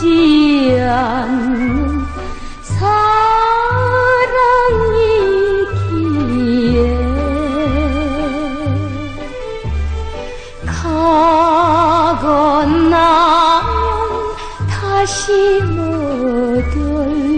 지 않는 사랑이기에 가거나 다시 못 올.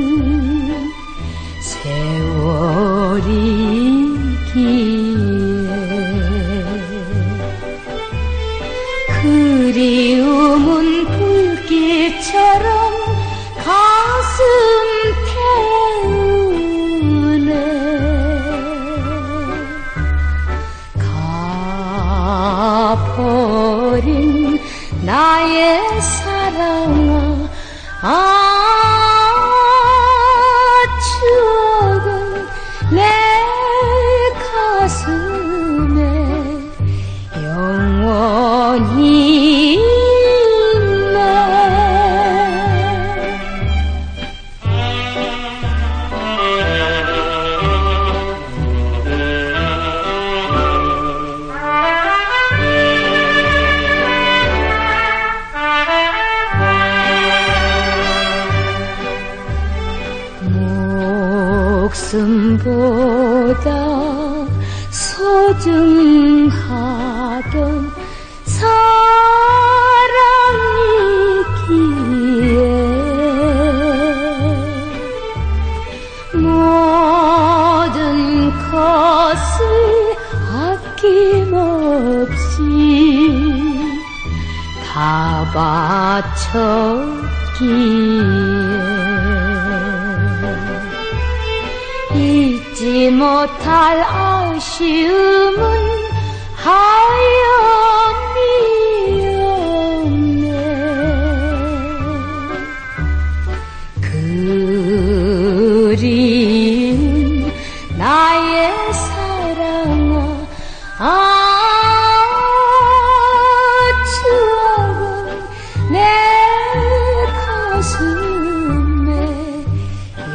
목숨보다 소중하던 사랑이기에 모든 것을 아낌없이 다 바쳤기에 잊지 못할 아쉬움은 하염이 없네. 그리운 나의 사랑아 아 추억은 내 가슴에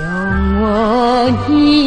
영원히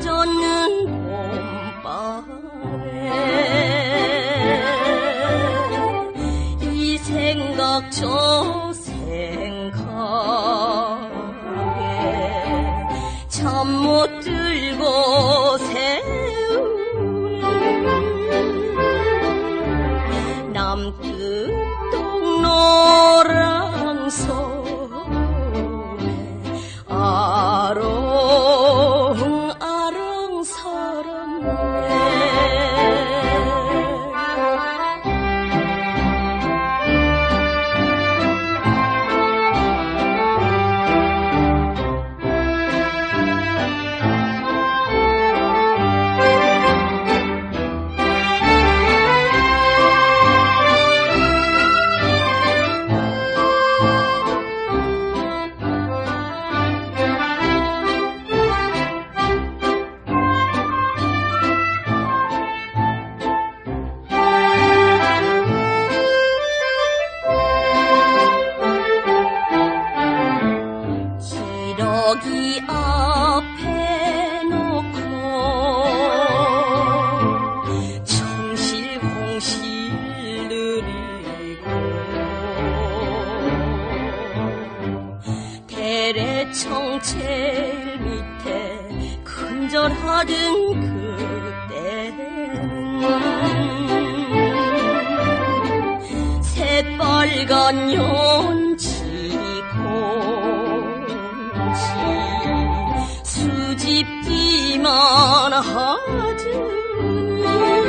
젖는 봄밤에 이 생각 저 생각에 잠 못 들고 세 Thank you. 앞에 놓고 청실홍실 느리고 대래청 제일 밑에 근절하던 그때는 새빨간 연치 on a hot